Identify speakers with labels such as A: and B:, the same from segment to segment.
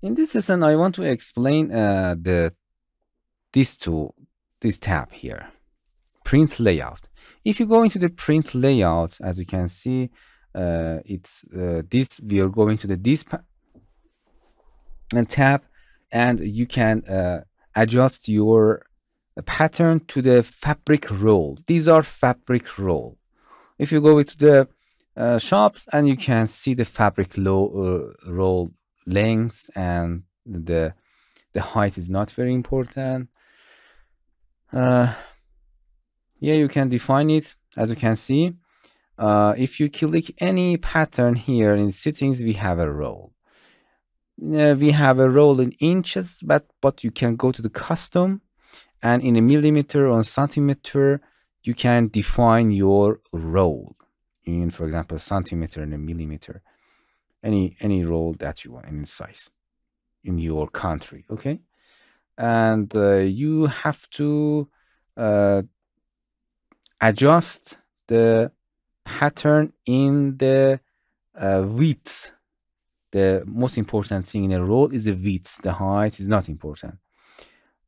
A: In this lesson, I want to explain uh, the this tool, this tab here, print layout. If you go into the print layout, as you can see, uh, it's uh, this. We are going to the this and tab, and you can uh, adjust your pattern to the fabric roll. These are fabric roll. If you go into the uh, shops, and you can see the fabric low, uh, roll length and the the height is not very important. Uh, yeah you can define it as you can see. Uh, if you click any pattern here in settings we have a roll uh, we have a roll in inches but but you can go to the custom and in a millimeter or centimeter you can define your roll in for example centimeter and a millimeter any any roll that you want in size in your country okay? And uh, you have to uh, adjust the pattern in the uh, width. The most important thing in a roll is the width. The height is not important.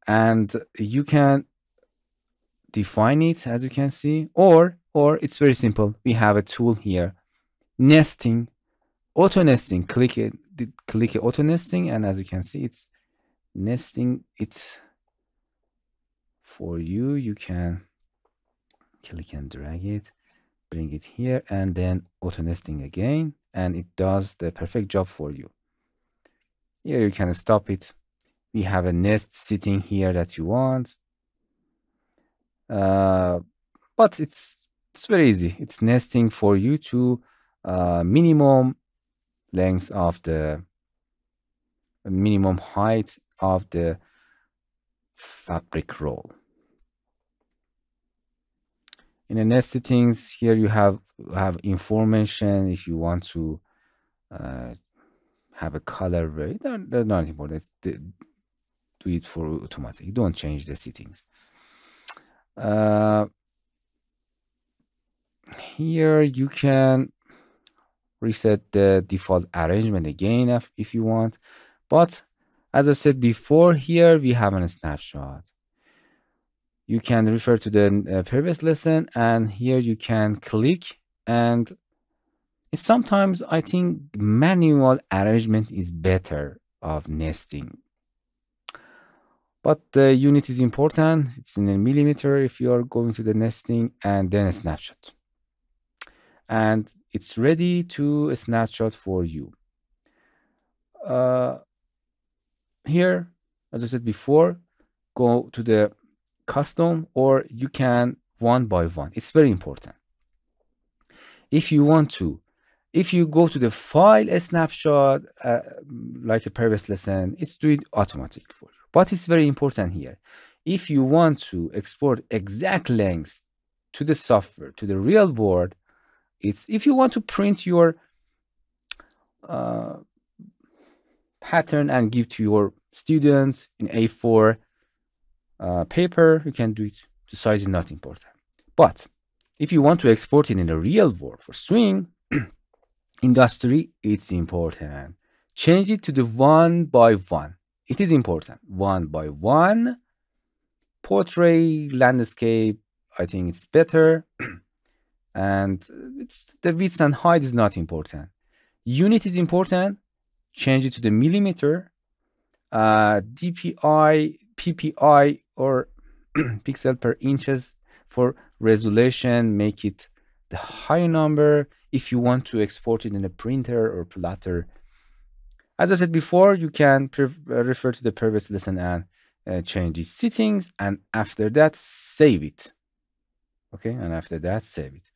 A: And you can define it as you can see or or it's very simple. We have a tool here nesting auto nesting click it click auto nesting and as you can see it's nesting it for you. You can click and drag it bring it here and then auto nesting again and it does the perfect job for you. Here you can stop it. We have a nest sitting here that you want. Uh, but it's it's very easy. It's nesting for you to uh, minimum length of the minimum height of the fabric roll. In the nest settings, here you have have information if you want to uh, have a color. They're not important. Do it for automatic. Don't change the settings. Uh, here you can reset the default arrangement again if, if you want. But as I said before, here we have a snapshot. You can refer to the uh, previous lesson and here you can click and sometimes I think manual arrangement is better of nesting. But the unit is important. It's in a millimeter if you are going to the nesting and then a snapshot and it's ready to snapshot for you. Uh, here, as I said before, go to the custom or you can one by one. It's very important. If you want to, if you go to the file a snapshot, uh, like a previous lesson, it's doing automatically for you. But it's very important here. If you want to export exact lengths to the software, to the real world, it's if you want to print your uh, pattern and give to your students in A4 uh, paper, you can do it. The size is not important. But if you want to export it in the real world for swing industry, it's important. Change it to the one by one. It is important. One by one. Portrait, landscape, I think it's better. and it's the width and height is not important. Unit is important change it to the millimeter uh, dpi ppi or pixel per inches for resolution make it the higher number if you want to export it in a printer or plotter as i said before you can uh, refer to the previous lesson and uh, change these settings and after that save it. Okay and after that save it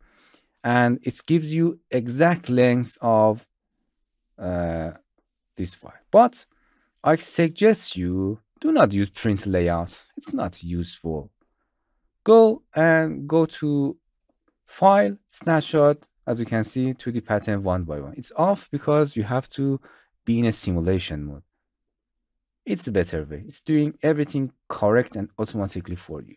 A: and it gives you exact length of uh, this file. But I suggest you do not use print layout. It's not useful. Go and go to file, snapshot, as you can see, 2D pattern one by one. It's off because you have to be in a simulation mode. It's a better way. It's doing everything correct and automatically for you.